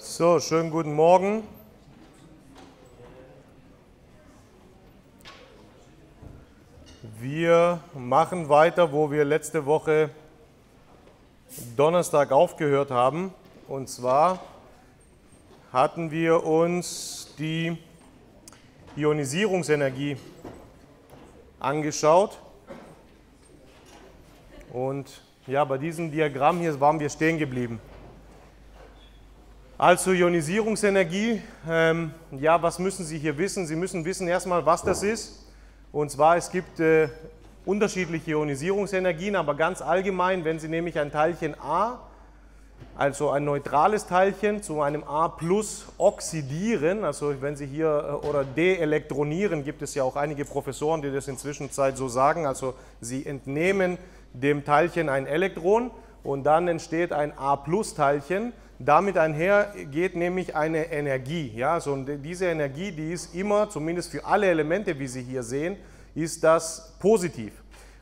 So, schönen guten Morgen. Wir machen weiter, wo wir letzte Woche Donnerstag aufgehört haben. Und zwar hatten wir uns die Ionisierungsenergie angeschaut. Und ja, bei diesem Diagramm hier waren wir stehen geblieben. Also Ionisierungsenergie, ähm, ja, was müssen Sie hier wissen? Sie müssen wissen erstmal, was das ist. Und zwar, es gibt äh, unterschiedliche Ionisierungsenergien, aber ganz allgemein, wenn Sie nämlich ein Teilchen A, also ein neutrales Teilchen, zu einem A plus oxidieren, also wenn Sie hier äh, oder deelektronieren, gibt es ja auch einige Professoren, die das inzwischen so sagen, also Sie entnehmen dem Teilchen ein Elektron und dann entsteht ein A plus Teilchen damit einher geht nämlich eine Energie. Ja? So, diese Energie, die ist immer, zumindest für alle Elemente, wie Sie hier sehen, ist das positiv.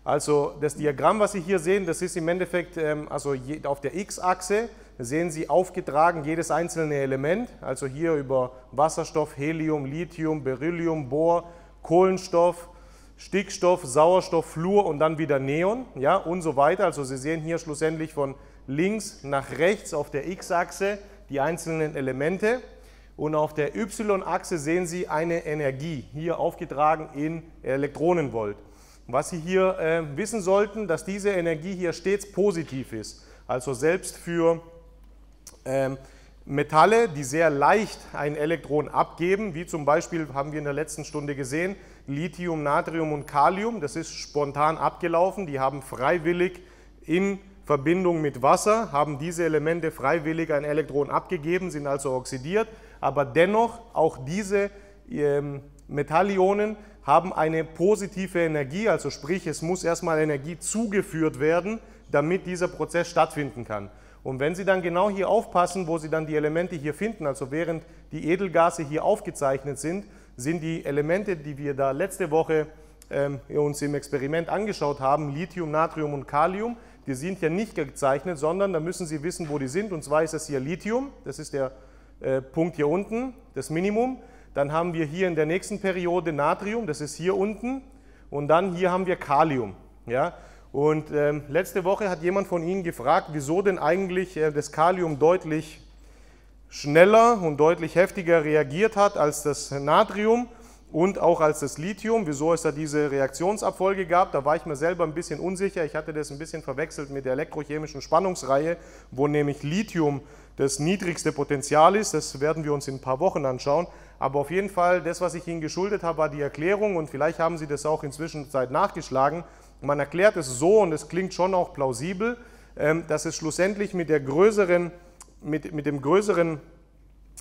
Also das Diagramm, was Sie hier sehen, das ist im Endeffekt, ähm, also auf der x-Achse sehen Sie aufgetragen jedes einzelne Element, also hier über Wasserstoff, Helium, Lithium, Beryllium, Bohr, Kohlenstoff, Stickstoff, Sauerstoff, Fluor und dann wieder Neon ja, und so weiter. Also Sie sehen hier schlussendlich von links nach rechts auf der x-Achse die einzelnen Elemente und auf der y-Achse sehen Sie eine Energie, hier aufgetragen in Elektronenvolt. Was Sie hier äh, wissen sollten, dass diese Energie hier stets positiv ist. Also selbst für ähm, Metalle, die sehr leicht ein Elektron abgeben, wie zum Beispiel haben wir in der letzten Stunde gesehen, Lithium, Natrium und Kalium, das ist spontan abgelaufen, die haben freiwillig in Verbindung mit Wasser, haben diese Elemente freiwillig ein Elektron abgegeben, sind also oxidiert, aber dennoch auch diese ähm, Metallionen haben eine positive Energie, also sprich, es muss erstmal Energie zugeführt werden, damit dieser Prozess stattfinden kann. Und wenn Sie dann genau hier aufpassen, wo Sie dann die Elemente hier finden, also während die Edelgase hier aufgezeichnet sind, sind die Elemente, die wir da letzte Woche ähm, uns im Experiment angeschaut haben, Lithium, Natrium und Kalium, die sind ja nicht gezeichnet, sondern da müssen Sie wissen, wo die sind. Und zwar ist das hier Lithium, das ist der äh, Punkt hier unten, das Minimum. Dann haben wir hier in der nächsten Periode Natrium, das ist hier unten. Und dann hier haben wir Kalium. Ja? Und ähm, letzte Woche hat jemand von Ihnen gefragt, wieso denn eigentlich äh, das Kalium deutlich schneller und deutlich heftiger reagiert hat als das Natrium und auch als das Lithium, wieso es da diese Reaktionsabfolge gab, da war ich mir selber ein bisschen unsicher. Ich hatte das ein bisschen verwechselt mit der elektrochemischen Spannungsreihe, wo nämlich Lithium das niedrigste Potenzial ist. Das werden wir uns in ein paar Wochen anschauen. Aber auf jeden Fall, das, was ich Ihnen geschuldet habe, war die Erklärung und vielleicht haben Sie das auch inzwischen Zeit nachgeschlagen. Man erklärt es so und es klingt schon auch plausibel, ähm, dass es schlussendlich mit, der größeren, mit, mit dem größeren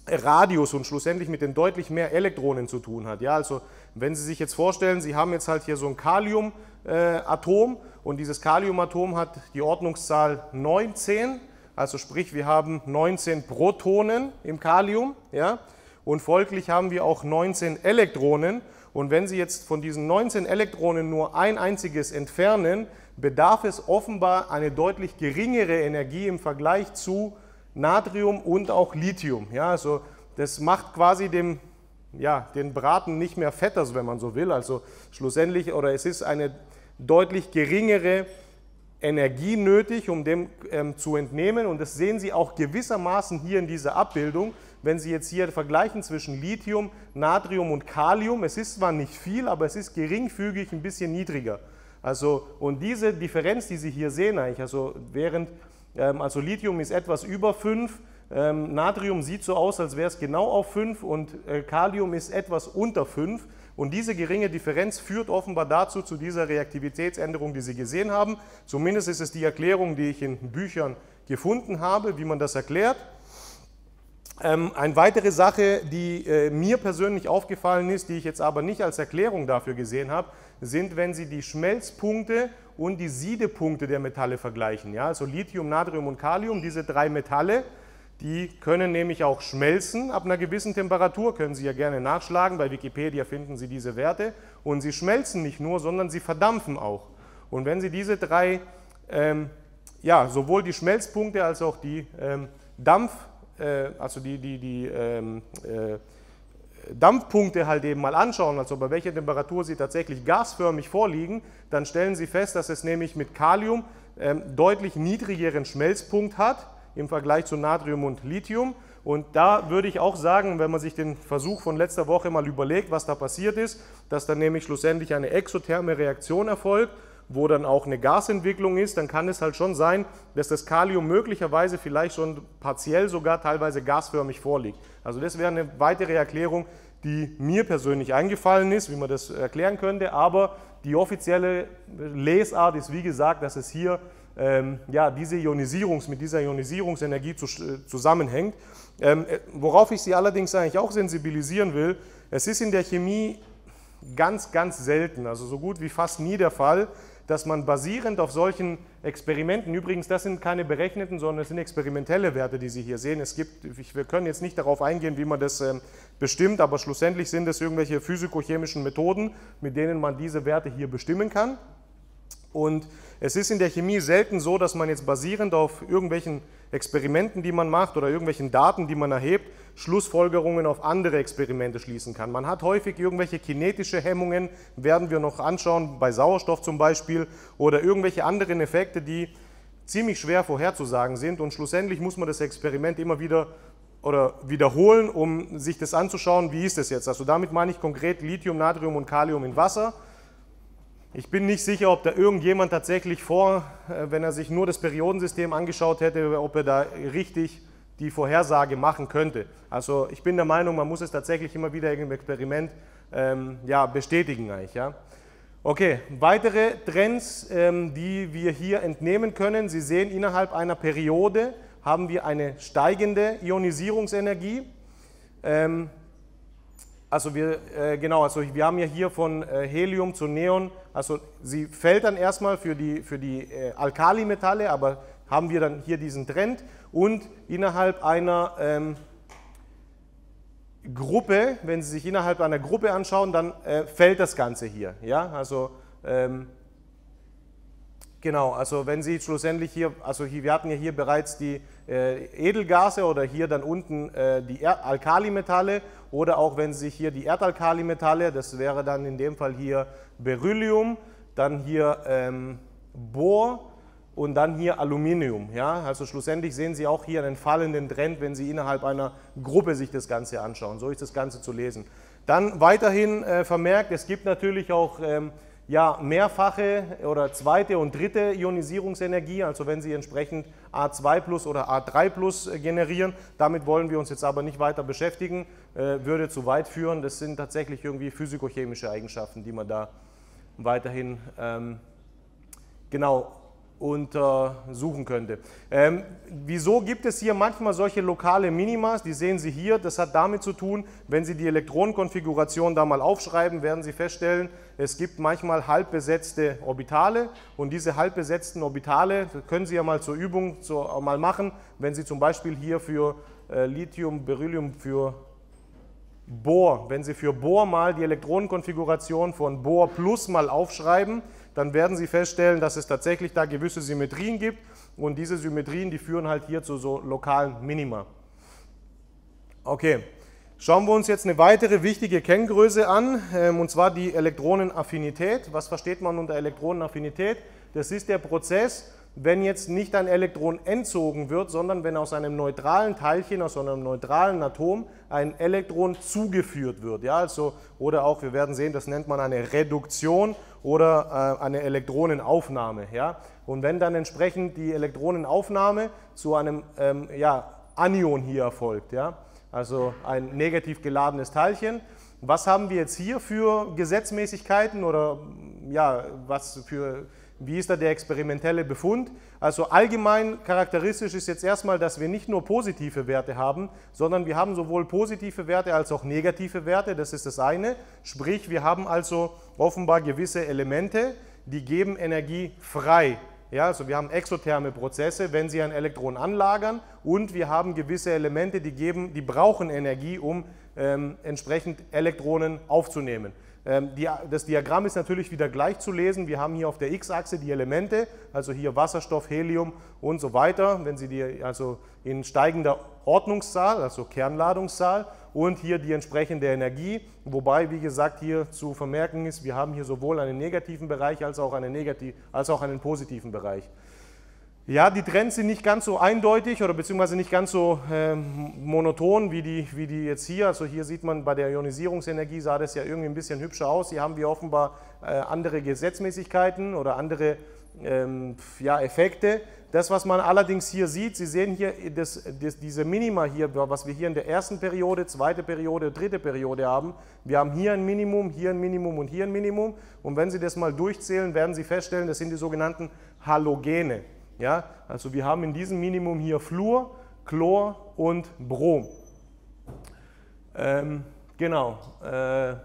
Radius und schlussendlich mit den deutlich mehr Elektronen zu tun hat. Ja, also wenn Sie sich jetzt vorstellen, Sie haben jetzt halt hier so ein Kaliumatom äh, und dieses Kaliumatom hat die Ordnungszahl 19, also sprich wir haben 19 Protonen im Kalium ja, und folglich haben wir auch 19 Elektronen und wenn Sie jetzt von diesen 19 Elektronen nur ein einziges entfernen, bedarf es offenbar eine deutlich geringere Energie im Vergleich zu Natrium und auch Lithium. Ja, also das macht quasi dem, ja, den Braten nicht mehr fetter, wenn man so will. Also schlussendlich, oder es ist eine deutlich geringere Energie nötig, um dem ähm, zu entnehmen. Und das sehen Sie auch gewissermaßen hier in dieser Abbildung. Wenn Sie jetzt hier vergleichen zwischen Lithium, Natrium und Kalium, es ist zwar nicht viel, aber es ist geringfügig ein bisschen niedriger. Also, und diese Differenz, die Sie hier sehen, eigentlich, also während also Lithium ist etwas über 5, ähm, Natrium sieht so aus, als wäre es genau auf 5 und äh, Kalium ist etwas unter 5. Und diese geringe Differenz führt offenbar dazu, zu dieser Reaktivitätsänderung, die Sie gesehen haben. Zumindest ist es die Erklärung, die ich in Büchern gefunden habe, wie man das erklärt. Ähm, eine weitere Sache, die äh, mir persönlich aufgefallen ist, die ich jetzt aber nicht als Erklärung dafür gesehen habe, sind, wenn Sie die Schmelzpunkte und die Siedepunkte der Metalle vergleichen. Ja, also Lithium, Natrium und Kalium, diese drei Metalle, die können nämlich auch schmelzen ab einer gewissen Temperatur, können Sie ja gerne nachschlagen, bei Wikipedia finden Sie diese Werte. Und sie schmelzen nicht nur, sondern sie verdampfen auch. Und wenn Sie diese drei, ähm, ja, sowohl die Schmelzpunkte als auch die ähm, Dampf, äh, also die, die, die ähm, äh, Dampfpunkte halt eben mal anschauen, also bei welcher Temperatur sie tatsächlich gasförmig vorliegen, dann stellen Sie fest, dass es nämlich mit Kalium ähm, deutlich niedrigeren Schmelzpunkt hat im Vergleich zu Natrium und Lithium. Und da würde ich auch sagen, wenn man sich den Versuch von letzter Woche mal überlegt, was da passiert ist, dass dann nämlich schlussendlich eine exotherme Reaktion erfolgt, wo dann auch eine Gasentwicklung ist, dann kann es halt schon sein, dass das Kalium möglicherweise vielleicht schon partiell sogar teilweise gasförmig vorliegt. Also das wäre eine weitere Erklärung, die mir persönlich eingefallen ist, wie man das erklären könnte, aber die offizielle Lesart ist wie gesagt, dass es hier ähm, ja, diese Ionisierungs, mit dieser Ionisierungsenergie zu, äh, zusammenhängt. Ähm, äh, worauf ich Sie allerdings eigentlich auch sensibilisieren will, es ist in der Chemie ganz, ganz selten, also so gut wie fast nie der Fall, dass man basierend auf solchen Experimenten, übrigens das sind keine berechneten, sondern es sind experimentelle Werte, die Sie hier sehen. Es gibt, wir können jetzt nicht darauf eingehen, wie man das ähm, bestimmt, aber schlussendlich sind es irgendwelche physikochemischen Methoden, mit denen man diese Werte hier bestimmen kann. Und es ist in der Chemie selten so, dass man jetzt basierend auf irgendwelchen Experimenten, die man macht oder irgendwelchen Daten, die man erhebt, Schlussfolgerungen auf andere Experimente schließen kann. Man hat häufig irgendwelche kinetische Hemmungen, werden wir noch anschauen, bei Sauerstoff zum Beispiel, oder irgendwelche anderen Effekte, die ziemlich schwer vorherzusagen sind und schlussendlich muss man das Experiment immer wieder oder wiederholen, um sich das anzuschauen, wie ist das jetzt. Also damit meine ich konkret Lithium, Natrium und Kalium in Wasser ich bin nicht sicher, ob da irgendjemand tatsächlich vor, äh, wenn er sich nur das Periodensystem angeschaut hätte, ob er da richtig die Vorhersage machen könnte. Also ich bin der Meinung, man muss es tatsächlich immer wieder im Experiment ähm, ja, bestätigen. Eigentlich, ja. Okay, weitere Trends, ähm, die wir hier entnehmen können. Sie sehen, innerhalb einer Periode haben wir eine steigende Ionisierungsenergie. Ähm, also wir, äh, genau, also wir haben ja hier von äh, Helium zu Neon, also sie fällt dann erstmal für die, für die äh, Alkalimetalle, aber haben wir dann hier diesen Trend und innerhalb einer ähm, Gruppe, wenn Sie sich innerhalb einer Gruppe anschauen, dann äh, fällt das Ganze hier. Ja? Also ähm, Genau, also wenn Sie schlussendlich hier, also hier, wir hatten ja hier bereits die äh, Edelgase oder hier dann unten äh, die er Alkalimetalle oder auch wenn Sie hier die Erdalkalimetalle, das wäre dann in dem Fall hier Beryllium, dann hier ähm, Bohr und dann hier Aluminium. Ja? Also schlussendlich sehen Sie auch hier einen fallenden Trend, wenn Sie innerhalb einer Gruppe sich das Ganze anschauen. So ist das Ganze zu lesen. Dann weiterhin äh, vermerkt, es gibt natürlich auch ähm, ja, mehrfache oder zweite und dritte Ionisierungsenergie, also wenn Sie entsprechend A2 plus oder A3 plus äh, generieren. Damit wollen wir uns jetzt aber nicht weiter beschäftigen, äh, würde zu weit führen. Das sind tatsächlich irgendwie physikochemische Eigenschaften, die man da weiterhin ähm, genau untersuchen könnte. Ähm, wieso gibt es hier manchmal solche lokale Minimas? Die sehen Sie hier. Das hat damit zu tun, wenn Sie die Elektronenkonfiguration da mal aufschreiben, werden Sie feststellen, es gibt manchmal halbbesetzte Orbitale und diese halbbesetzten Orbitale können Sie ja mal zur Übung so, mal machen, wenn Sie zum Beispiel hier für äh, Lithium, Beryllium, für Bohr, wenn Sie für Bohr mal die Elektronenkonfiguration von Bohr plus mal aufschreiben, dann werden Sie feststellen, dass es tatsächlich da gewisse Symmetrien gibt und diese Symmetrien, die führen halt hier zu so lokalen Minima. Okay, schauen wir uns jetzt eine weitere wichtige Kenngröße an, ähm, und zwar die Elektronenaffinität. Was versteht man unter Elektronenaffinität? Das ist der Prozess, wenn jetzt nicht ein Elektron entzogen wird, sondern wenn aus einem neutralen Teilchen, aus einem neutralen Atom ein Elektron zugeführt wird. Ja, also, oder auch, wir werden sehen, das nennt man eine Reduktion oder äh, eine Elektronenaufnahme. Ja? Und wenn dann entsprechend die Elektronenaufnahme zu einem ähm, ja, Anion hier erfolgt, ja? also ein negativ geladenes Teilchen, was haben wir jetzt hier für Gesetzmäßigkeiten oder ja, was für wie ist da der experimentelle Befund? Also allgemein charakteristisch ist jetzt erstmal, dass wir nicht nur positive Werte haben, sondern wir haben sowohl positive Werte als auch negative Werte, das ist das eine. Sprich, wir haben also offenbar gewisse Elemente, die geben Energie frei. Ja, also wir haben exotherme Prozesse, wenn sie ein Elektron anlagern und wir haben gewisse Elemente, die, geben, die brauchen Energie, um ähm, entsprechend Elektronen aufzunehmen. Ähm, das Diagramm ist natürlich wieder gleich zu lesen. Wir haben hier auf der x-Achse die Elemente, also hier Wasserstoff, Helium und so weiter, wenn Sie die also in steigender Ordnungszahl, also Kernladungszahl und hier die entsprechende Energie, wobei, wie gesagt, hier zu vermerken ist, wir haben hier sowohl einen negativen Bereich als auch einen, negativ, als auch einen positiven Bereich. Ja, die Trends sind nicht ganz so eindeutig oder beziehungsweise nicht ganz so äh, monoton wie die, wie die jetzt hier. Also hier sieht man bei der Ionisierungsenergie sah das ja irgendwie ein bisschen hübscher aus. Hier haben wir offenbar äh, andere Gesetzmäßigkeiten oder andere ähm, ja, Effekte. Das, was man allerdings hier sieht, Sie sehen hier das, das, diese Minima hier, was wir hier in der ersten Periode, zweite Periode, dritte Periode haben. Wir haben hier ein Minimum, hier ein Minimum und hier ein Minimum. Und wenn Sie das mal durchzählen, werden Sie feststellen, das sind die sogenannten Halogene. Ja? Also wir haben in diesem Minimum hier Fluor, Chlor und Brom. Ähm, genau. Äh,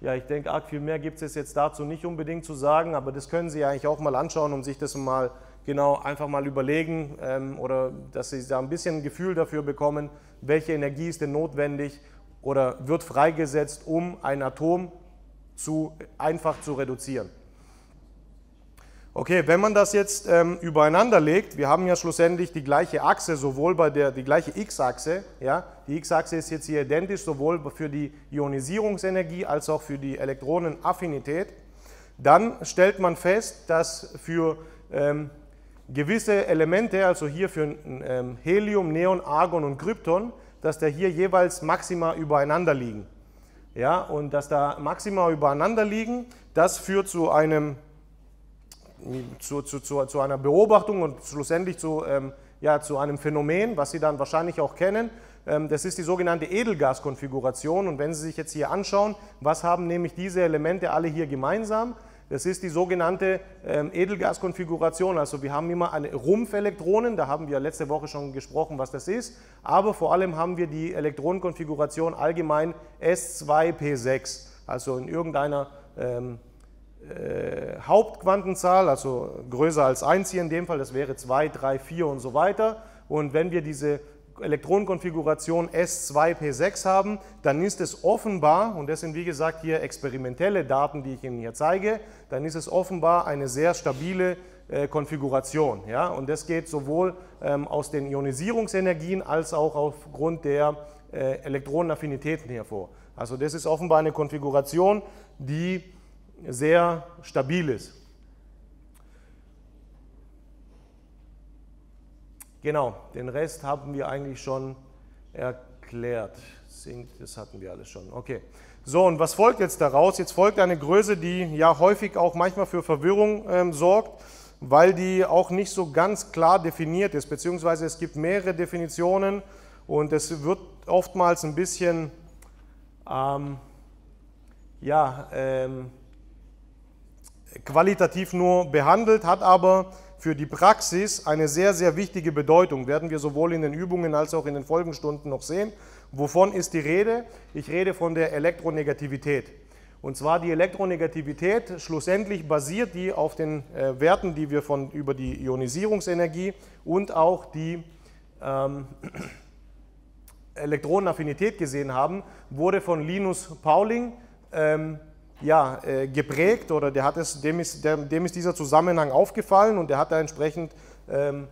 ja, ich denke, arg viel mehr gibt es jetzt dazu nicht unbedingt zu sagen, aber das können Sie eigentlich auch mal anschauen und sich das mal genau einfach mal überlegen ähm, oder dass Sie da ein bisschen ein Gefühl dafür bekommen, welche Energie ist denn notwendig oder wird freigesetzt, um ein Atom zu, einfach zu reduzieren. Okay, wenn man das jetzt ähm, übereinander legt, wir haben ja schlussendlich die gleiche Achse, sowohl bei der, die gleiche x-Achse, ja, die x-Achse ist jetzt hier identisch, sowohl für die Ionisierungsenergie als auch für die Elektronenaffinität, dann stellt man fest, dass für ähm, gewisse Elemente, also hier für ähm, Helium, Neon, Argon und Krypton, dass da hier jeweils Maxima übereinander liegen. Ja, und dass da Maxima übereinander liegen, das führt zu einem zu, zu, zu, zu einer Beobachtung und schlussendlich zu, ähm, ja, zu einem Phänomen, was Sie dann wahrscheinlich auch kennen. Ähm, das ist die sogenannte Edelgaskonfiguration. Und wenn Sie sich jetzt hier anschauen, was haben nämlich diese Elemente alle hier gemeinsam? Das ist die sogenannte ähm, Edelgaskonfiguration. Also wir haben immer eine Rumpfelektronen, da haben wir letzte Woche schon gesprochen, was das ist. Aber vor allem haben wir die Elektronenkonfiguration allgemein S2P6, also in irgendeiner ähm, äh, Hauptquantenzahl, also größer als 1 hier in dem Fall, das wäre 2, 3, 4 und so weiter. Und wenn wir diese Elektronenkonfiguration S2P6 haben, dann ist es offenbar, und das sind wie gesagt hier experimentelle Daten, die ich Ihnen hier zeige, dann ist es offenbar eine sehr stabile äh, Konfiguration. Ja? Und das geht sowohl ähm, aus den Ionisierungsenergien als auch aufgrund der äh, Elektronenaffinitäten hervor. Also das ist offenbar eine Konfiguration, die sehr stabil ist. Genau, den Rest haben wir eigentlich schon erklärt. Das hatten wir alles schon. Okay. So, und was folgt jetzt daraus? Jetzt folgt eine Größe, die ja häufig auch manchmal für Verwirrung ähm, sorgt, weil die auch nicht so ganz klar definiert ist, beziehungsweise es gibt mehrere Definitionen und es wird oftmals ein bisschen, ähm, ja, ähm, qualitativ nur behandelt, hat aber für die Praxis eine sehr, sehr wichtige Bedeutung. Werden wir sowohl in den Übungen als auch in den Folgenstunden noch sehen. Wovon ist die Rede? Ich rede von der Elektronegativität. Und zwar die Elektronegativität, schlussendlich basiert die auf den äh, Werten, die wir von, über die Ionisierungsenergie und auch die ähm, Elektronenaffinität gesehen haben, wurde von Linus Pauling ähm, ja, äh, geprägt oder der hat es, dem, ist, der, dem ist dieser Zusammenhang aufgefallen und der hat da entsprechend ähm,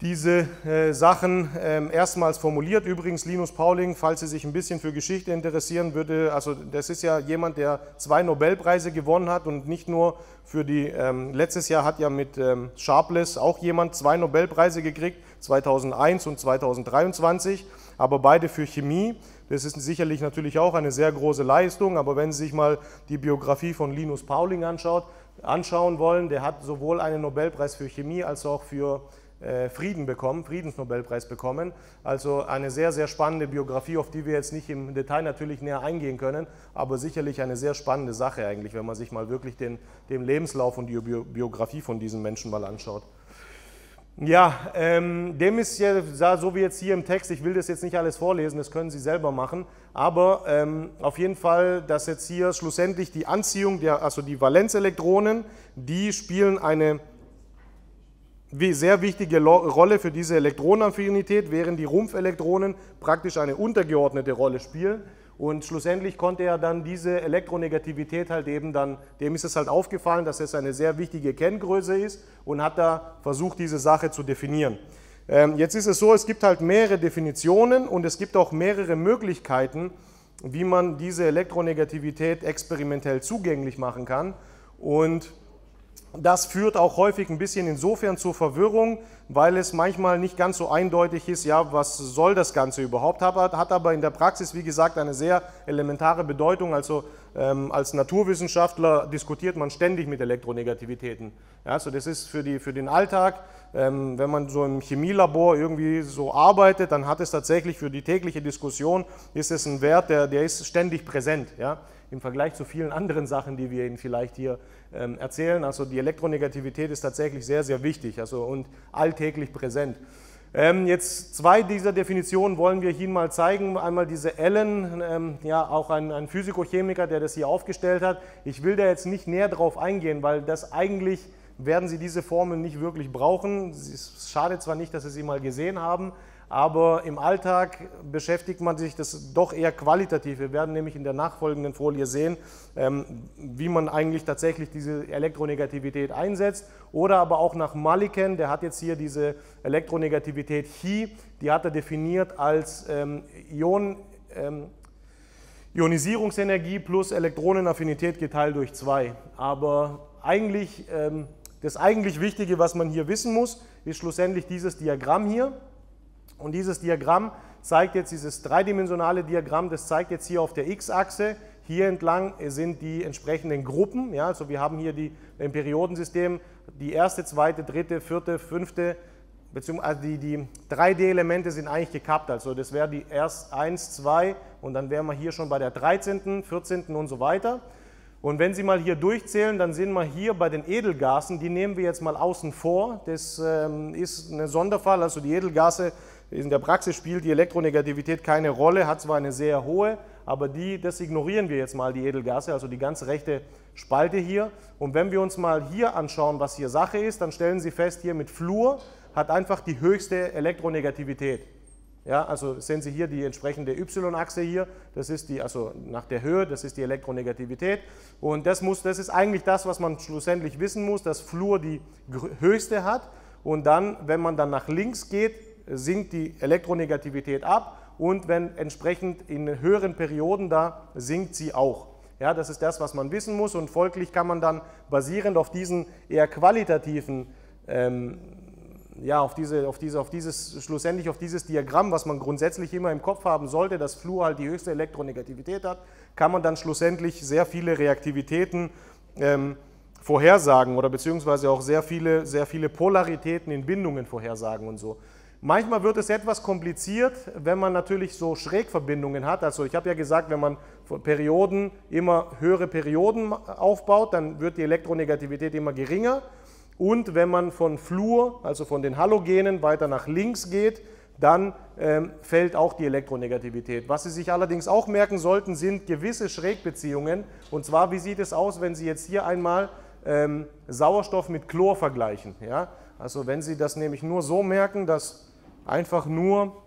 diese äh, Sachen ähm, erstmals formuliert. Übrigens, Linus Pauling, falls Sie sich ein bisschen für Geschichte interessieren würde, also das ist ja jemand, der zwei Nobelpreise gewonnen hat und nicht nur für die, ähm, letztes Jahr hat ja mit ähm, Sharpless auch jemand zwei Nobelpreise gekriegt, 2001 und 2023, aber beide für Chemie. Das ist sicherlich natürlich auch eine sehr große Leistung, aber wenn Sie sich mal die Biografie von Linus Pauling anschaut, anschauen wollen, der hat sowohl einen Nobelpreis für Chemie als auch für äh, Frieden bekommen, Friedensnobelpreis bekommen. Also eine sehr, sehr spannende Biografie, auf die wir jetzt nicht im Detail natürlich näher eingehen können, aber sicherlich eine sehr spannende Sache eigentlich, wenn man sich mal wirklich den, den Lebenslauf und die Biografie von diesem Menschen mal anschaut. Ja, ähm, dem ist ja so wie jetzt hier im Text, ich will das jetzt nicht alles vorlesen, das können Sie selber machen, aber ähm, auf jeden Fall, dass jetzt hier schlussendlich die Anziehung, der, also die Valenzelektronen, die spielen eine sehr wichtige Rolle für diese Elektronenaffinität, während die Rumpfelektronen praktisch eine untergeordnete Rolle spielen. Und schlussendlich konnte er dann diese Elektronegativität halt eben dann, dem ist es halt aufgefallen, dass es eine sehr wichtige Kenngröße ist und hat da versucht, diese Sache zu definieren. Ähm, jetzt ist es so, es gibt halt mehrere Definitionen und es gibt auch mehrere Möglichkeiten, wie man diese Elektronegativität experimentell zugänglich machen kann. Und das führt auch häufig ein bisschen insofern zur Verwirrung, weil es manchmal nicht ganz so eindeutig ist, ja, was soll das Ganze überhaupt, hat, aber in der Praxis, wie gesagt, eine sehr elementare Bedeutung. Also ähm, als Naturwissenschaftler diskutiert man ständig mit Elektronegativitäten. Ja, also das ist für, die, für den Alltag, ähm, wenn man so im Chemielabor irgendwie so arbeitet, dann hat es tatsächlich für die tägliche Diskussion, ist es ein Wert, der, der ist ständig präsent. Ja? Im Vergleich zu vielen anderen Sachen, die wir Ihnen vielleicht hier ähm, erzählen. Also die Elektronegativität ist tatsächlich sehr, sehr wichtig also und alltäglich präsent. Ähm, jetzt zwei dieser Definitionen wollen wir Ihnen mal zeigen. Einmal diese Allen, ähm, ja auch ein, ein Physikochemiker, der das hier aufgestellt hat. Ich will da jetzt nicht näher drauf eingehen, weil das eigentlich werden Sie diese Formel nicht wirklich brauchen. Es schadet zwar nicht, dass Sie sie mal gesehen haben, aber im Alltag beschäftigt man sich das doch eher qualitativ. Wir werden nämlich in der nachfolgenden Folie sehen, ähm, wie man eigentlich tatsächlich diese Elektronegativität einsetzt oder aber auch nach Maliken, der hat jetzt hier diese Elektronegativität Chi, die hat er definiert als ähm, Ion, ähm, Ionisierungsenergie plus Elektronenaffinität geteilt durch 2. Aber eigentlich, das eigentlich Wichtige, was man hier wissen muss, ist schlussendlich dieses Diagramm hier. Und dieses Diagramm zeigt jetzt, dieses dreidimensionale Diagramm, das zeigt jetzt hier auf der x-Achse, hier entlang sind die entsprechenden Gruppen. Ja, also wir haben hier die, im Periodensystem die erste, zweite, dritte, vierte, fünfte, beziehungsweise also die, die 3D-Elemente sind eigentlich gekappt. Also das wäre die erst 1, 2 und dann wären wir hier schon bei der 13., 14. und so weiter. Und wenn Sie mal hier durchzählen, dann sind wir hier bei den Edelgasen, die nehmen wir jetzt mal außen vor. Das ähm, ist ein Sonderfall, also die Edelgase in der Praxis spielt die Elektronegativität keine Rolle, hat zwar eine sehr hohe, aber die, das ignorieren wir jetzt mal, die Edelgase, also die ganz rechte Spalte hier. Und wenn wir uns mal hier anschauen, was hier Sache ist, dann stellen Sie fest, hier mit Fluor hat einfach die höchste Elektronegativität. Ja, also sehen Sie hier die entsprechende Y-Achse hier, das ist die, also nach der Höhe, das ist die Elektronegativität. Und das, muss, das ist eigentlich das, was man schlussendlich wissen muss, dass Fluor die höchste hat. Und dann, wenn man dann nach links geht, sinkt die Elektronegativität ab und wenn entsprechend in höheren Perioden da sinkt sie auch. Ja, das ist das, was man wissen muss und folglich kann man dann basierend auf diesen eher qualitativen, ähm, ja, auf, diese, auf, diese, auf dieses, schlussendlich auf dieses Diagramm, was man grundsätzlich immer im Kopf haben sollte, dass Fluor halt die höchste Elektronegativität hat, kann man dann schlussendlich sehr viele Reaktivitäten ähm, vorhersagen oder beziehungsweise auch sehr viele, sehr viele Polaritäten in Bindungen vorhersagen und so. Manchmal wird es etwas kompliziert, wenn man natürlich so Schrägverbindungen hat. Also ich habe ja gesagt, wenn man Perioden immer höhere Perioden aufbaut, dann wird die Elektronegativität immer geringer. Und wenn man von Fluor, also von den Halogenen, weiter nach links geht, dann ähm, fällt auch die Elektronegativität. Was Sie sich allerdings auch merken sollten, sind gewisse Schrägbeziehungen. Und zwar, wie sieht es aus, wenn Sie jetzt hier einmal ähm, Sauerstoff mit Chlor vergleichen? Ja? Also wenn Sie das nämlich nur so merken, dass einfach nur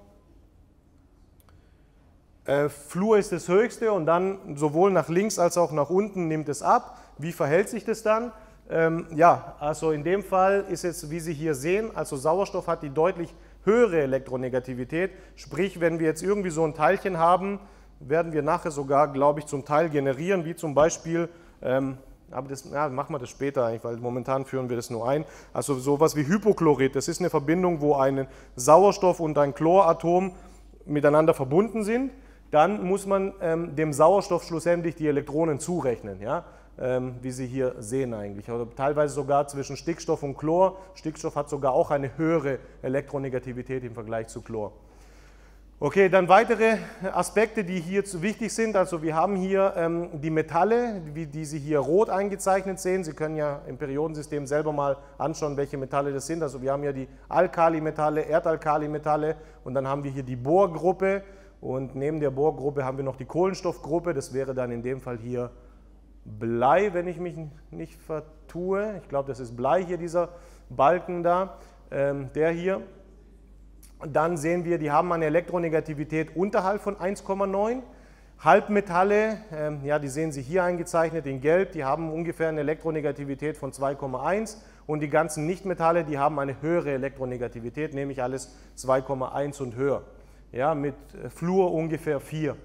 äh, Flur ist das höchste und dann sowohl nach links als auch nach unten nimmt es ab. Wie verhält sich das dann? Ähm, ja, also in dem Fall ist es, wie Sie hier sehen, also Sauerstoff hat die deutlich höhere Elektronegativität. Sprich, wenn wir jetzt irgendwie so ein Teilchen haben, werden wir nachher sogar, glaube ich, zum Teil generieren, wie zum Beispiel ähm, aber das ja, machen wir das später eigentlich, weil momentan führen wir das nur ein. Also sowas wie Hypochlorid, das ist eine Verbindung, wo ein Sauerstoff und ein Chloratom miteinander verbunden sind. Dann muss man ähm, dem Sauerstoff schlussendlich die Elektronen zurechnen, ja? Ähm, wie Sie hier sehen eigentlich. Also teilweise sogar zwischen Stickstoff und Chlor. Stickstoff hat sogar auch eine höhere Elektronegativität im Vergleich zu Chlor. Okay, dann weitere Aspekte, die hier wichtig sind. Also wir haben hier ähm, die Metalle, wie, die Sie hier rot eingezeichnet sehen. Sie können ja im Periodensystem selber mal anschauen, welche Metalle das sind. Also wir haben ja die Alkalimetalle, Erdalkalimetalle und dann haben wir hier die Bohrgruppe und neben der Bohrgruppe haben wir noch die Kohlenstoffgruppe. Das wäre dann in dem Fall hier Blei, wenn ich mich nicht vertue. Ich glaube, das ist Blei hier, dieser Balken da, ähm, der hier dann sehen wir, die haben eine Elektronegativität unterhalb von 1,9. Halbmetalle, ähm, ja, die sehen Sie hier eingezeichnet in Gelb, die haben ungefähr eine Elektronegativität von 2,1 und die ganzen Nichtmetalle, die haben eine höhere Elektronegativität, nämlich alles 2,1 und höher. Ja, mit äh, Fluor ungefähr 4.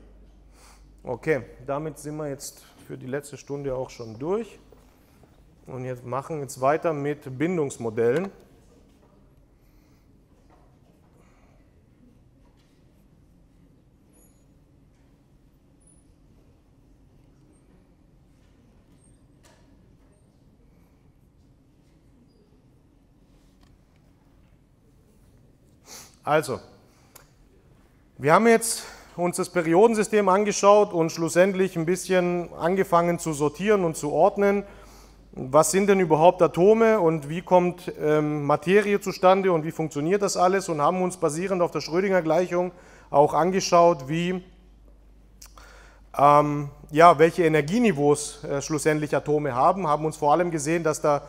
Okay, damit sind wir jetzt für die letzte Stunde auch schon durch und jetzt machen jetzt weiter mit Bindungsmodellen. Also, wir haben jetzt uns das Periodensystem angeschaut und schlussendlich ein bisschen angefangen zu sortieren und zu ordnen. Was sind denn überhaupt Atome und wie kommt ähm, Materie zustande und wie funktioniert das alles und haben uns basierend auf der Schrödinger-Gleichung auch angeschaut, wie, ähm, ja, welche Energieniveaus äh, schlussendlich Atome haben, haben uns vor allem gesehen, dass da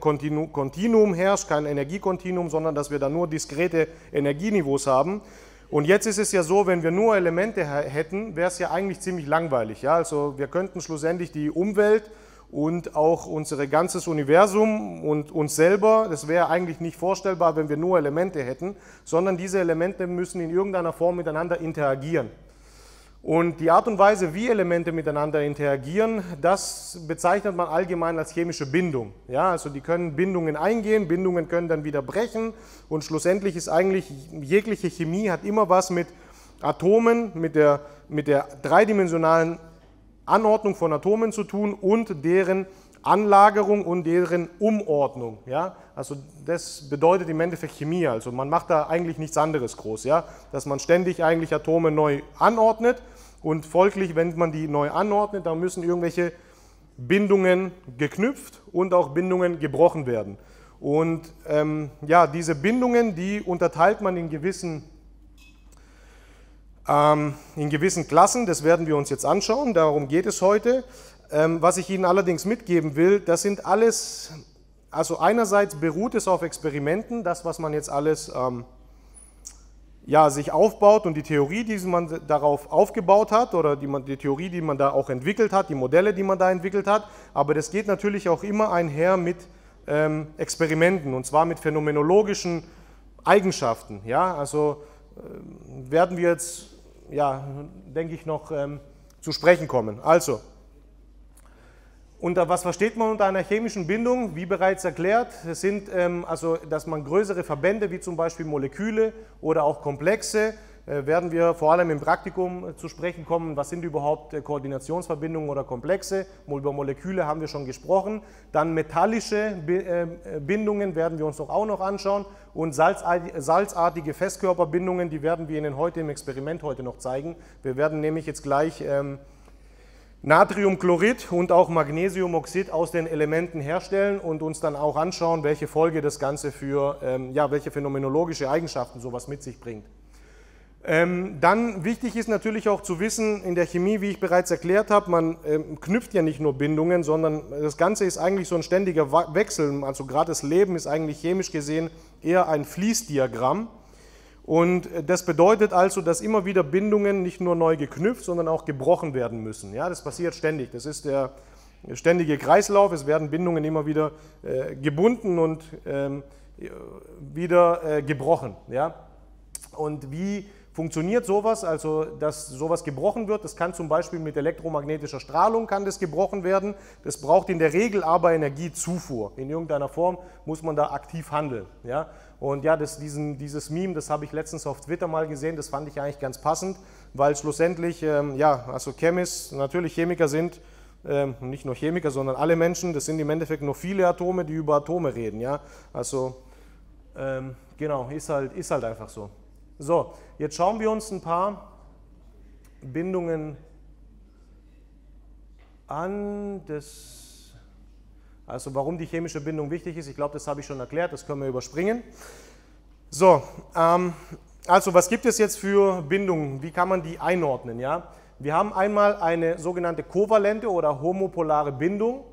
Kontinu Kontinuum herrscht, kein Energiekontinuum, sondern dass wir da nur diskrete Energieniveaus haben. Und jetzt ist es ja so, wenn wir nur Elemente hätten, wäre es ja eigentlich ziemlich langweilig. Ja? Also wir könnten schlussendlich die Umwelt und auch unser ganzes Universum und uns selber, das wäre eigentlich nicht vorstellbar, wenn wir nur Elemente hätten, sondern diese Elemente müssen in irgendeiner Form miteinander interagieren. Und die Art und Weise, wie Elemente miteinander interagieren, das bezeichnet man allgemein als chemische Bindung. Ja, also die können Bindungen eingehen, Bindungen können dann wieder brechen und schlussendlich ist eigentlich jegliche Chemie hat immer was mit Atomen, mit der, mit der dreidimensionalen Anordnung von Atomen zu tun und deren Anlagerung und deren Umordnung. Ja? Also das bedeutet im Endeffekt Chemie. Also man macht da eigentlich nichts anderes groß, ja? dass man ständig eigentlich Atome neu anordnet und folglich, wenn man die neu anordnet, dann müssen irgendwelche Bindungen geknüpft und auch Bindungen gebrochen werden. Und ähm, ja, diese Bindungen, die unterteilt man in gewissen, ähm, in gewissen Klassen. Das werden wir uns jetzt anschauen, darum geht es heute. Ähm, was ich Ihnen allerdings mitgeben will, das sind alles, also einerseits beruht es auf Experimenten, das, was man jetzt alles ähm, ja, sich aufbaut und die Theorie, die man darauf aufgebaut hat oder die, man, die Theorie, die man da auch entwickelt hat, die Modelle, die man da entwickelt hat, aber das geht natürlich auch immer einher mit ähm, Experimenten und zwar mit phänomenologischen Eigenschaften. Ja? Also äh, werden wir jetzt, ja, denke ich, noch ähm, zu sprechen kommen. Also, unter was versteht man unter einer chemischen Bindung? Wie bereits erklärt, es sind ähm, also, dass man größere Verbände wie zum Beispiel Moleküle oder auch Komplexe, äh, werden wir vor allem im Praktikum äh, zu sprechen kommen. Was sind überhaupt äh, Koordinationsverbindungen oder Komplexe? Über Moleküle haben wir schon gesprochen. Dann metallische äh, Bindungen werden wir uns doch auch noch anschauen und salzartige Festkörperbindungen, die werden wir Ihnen heute im Experiment heute noch zeigen. Wir werden nämlich jetzt gleich ähm, Natriumchlorid und auch Magnesiumoxid aus den Elementen herstellen und uns dann auch anschauen, welche Folge das Ganze für, ähm, ja, welche phänomenologische Eigenschaften sowas mit sich bringt. Ähm, dann wichtig ist natürlich auch zu wissen, in der Chemie, wie ich bereits erklärt habe, man ähm, knüpft ja nicht nur Bindungen, sondern das Ganze ist eigentlich so ein ständiger Wechsel. Also gerade das Leben ist eigentlich chemisch gesehen eher ein Fließdiagramm. Und das bedeutet also, dass immer wieder Bindungen nicht nur neu geknüpft, sondern auch gebrochen werden müssen. Ja, das passiert ständig. Das ist der ständige Kreislauf. Es werden Bindungen immer wieder äh, gebunden und ähm, wieder äh, gebrochen. Ja? Und wie funktioniert sowas, also dass sowas gebrochen wird. Das kann zum Beispiel mit elektromagnetischer Strahlung kann das gebrochen werden. Das braucht in der Regel aber Energiezufuhr. In irgendeiner Form muss man da aktiv handeln. Ja? Und ja, das, diesen, dieses Meme, das habe ich letztens auf Twitter mal gesehen, das fand ich eigentlich ganz passend, weil schlussendlich, ähm, ja, also Chemist, natürlich Chemiker sind, ähm, nicht nur Chemiker, sondern alle Menschen, das sind im Endeffekt nur viele Atome, die über Atome reden. Ja? Also ähm, genau, ist halt, ist halt einfach so. So, jetzt schauen wir uns ein paar Bindungen an. Das, also warum die chemische Bindung wichtig ist, ich glaube, das habe ich schon erklärt, das können wir überspringen. So, ähm, also was gibt es jetzt für Bindungen? Wie kann man die einordnen? Ja? Wir haben einmal eine sogenannte kovalente oder homopolare Bindung.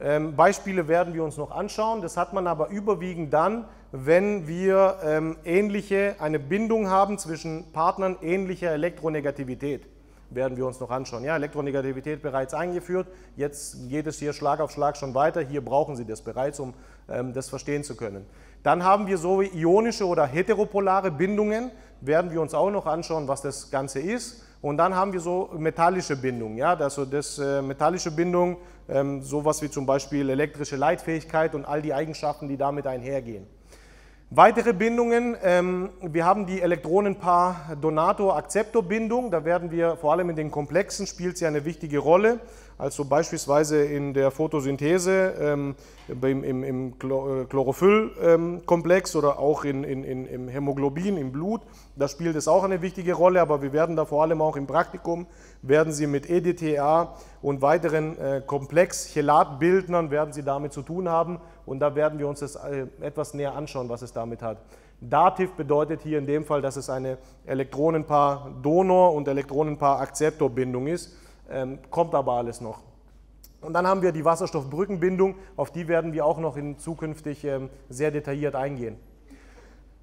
Ähm, Beispiele werden wir uns noch anschauen. Das hat man aber überwiegend dann, wenn wir ähm, ähnliche, eine Bindung haben zwischen Partnern ähnlicher Elektronegativität. Werden wir uns noch anschauen. Ja, Elektronegativität bereits eingeführt, jetzt geht es hier Schlag auf Schlag schon weiter. Hier brauchen Sie das bereits, um ähm, das verstehen zu können. Dann haben wir so ionische oder heteropolare Bindungen, werden wir uns auch noch anschauen, was das Ganze ist. Und dann haben wir so metallische Bindungen. Ja? Also das äh, metallische Bindung, ähm, sowas wie zum Beispiel elektrische Leitfähigkeit und all die Eigenschaften, die damit einhergehen. Weitere Bindungen, ähm, wir haben die Elektronenpaar Donator-Akzeptor-Bindung. Da werden wir vor allem in den Komplexen spielt sie eine wichtige Rolle also beispielsweise in der Photosynthese ähm, im, im, im äh, Chlorophyllkomplex ähm, oder auch in, in, in, im Hämoglobin, im Blut. Da spielt es auch eine wichtige Rolle, aber wir werden da vor allem auch im Praktikum, werden Sie mit EDTA und weiteren äh, Komplex-Chelatbildnern werden Sie damit zu tun haben und da werden wir uns das äh, etwas näher anschauen, was es damit hat. Dativ bedeutet hier in dem Fall, dass es eine Elektronenpaar Donor- und Elektronenpaar Akzeptorbindung ist ähm, kommt aber alles noch. Und dann haben wir die Wasserstoffbrückenbindung, auf die werden wir auch noch in zukünftig ähm, sehr detailliert eingehen.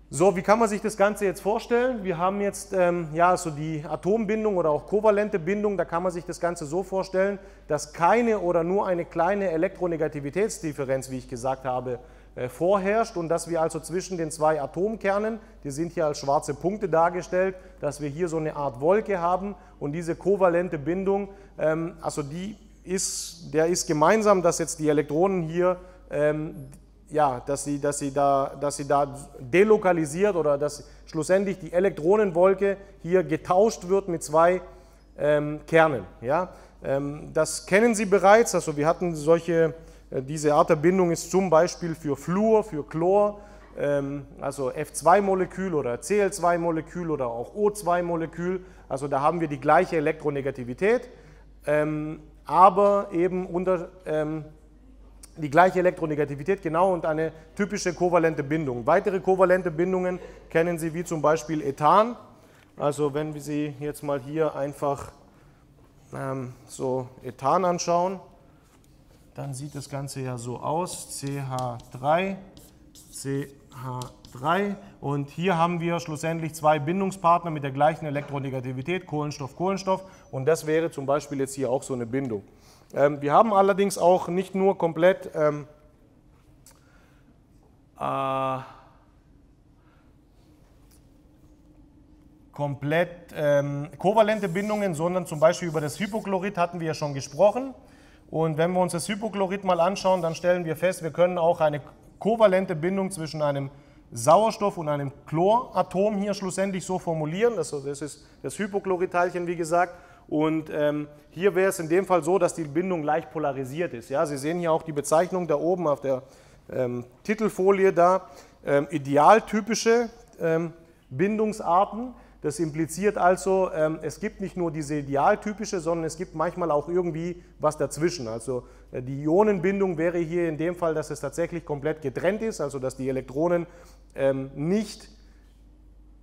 So, wie kann man sich das Ganze jetzt vorstellen? Wir haben jetzt ähm, ja, so die Atombindung oder auch kovalente Bindung. Da kann man sich das Ganze so vorstellen, dass keine oder nur eine kleine Elektronegativitätsdifferenz, wie ich gesagt habe, äh, vorherrscht und dass wir also zwischen den zwei Atomkernen, die sind hier als schwarze Punkte dargestellt, dass wir hier so eine Art Wolke haben und diese kovalente Bindung, ähm, also die ist, der ist gemeinsam, dass jetzt die Elektronen hier, ähm, ja, dass sie, dass, sie da, dass sie da delokalisiert oder dass schlussendlich die Elektronenwolke hier getauscht wird mit zwei ähm, Kernen. Ja? Ähm, das kennen Sie bereits, also wir hatten solche äh, diese Art der Bindung ist zum Beispiel für Fluor, für Chlor, ähm, also F2-Molekül oder Cl2-Molekül oder auch O2-Molekül. Also da haben wir die gleiche Elektronegativität, ähm, aber eben unter ähm, die gleiche Elektronegativität, genau, und eine typische kovalente Bindung. Weitere kovalente Bindungen kennen Sie wie zum Beispiel Ethan. Also wenn wir Sie jetzt mal hier einfach so Ethan anschauen, dann sieht das Ganze ja so aus, CH3, CH3 und hier haben wir schlussendlich zwei Bindungspartner mit der gleichen Elektronegativität, Kohlenstoff, Kohlenstoff und das wäre zum Beispiel jetzt hier auch so eine Bindung. Ähm, wir haben allerdings auch nicht nur komplett ähm, äh, komplett ähm, kovalente Bindungen, sondern zum Beispiel über das Hypochlorid hatten wir ja schon gesprochen. Und wenn wir uns das Hypochlorid mal anschauen, dann stellen wir fest, wir können auch eine kovalente Bindung zwischen einem Sauerstoff und einem Chloratom hier schlussendlich so formulieren. Also das ist das Hypochloridteilchen, wie gesagt. Und ähm, hier wäre es in dem Fall so, dass die Bindung leicht polarisiert ist. Ja, Sie sehen hier auch die Bezeichnung da oben auf der ähm, Titelfolie da. Ähm, idealtypische ähm, Bindungsarten. Das impliziert also, ähm, es gibt nicht nur diese idealtypische, sondern es gibt manchmal auch irgendwie was dazwischen. Also äh, die Ionenbindung wäre hier in dem Fall, dass es tatsächlich komplett getrennt ist, also dass die Elektronen ähm, nicht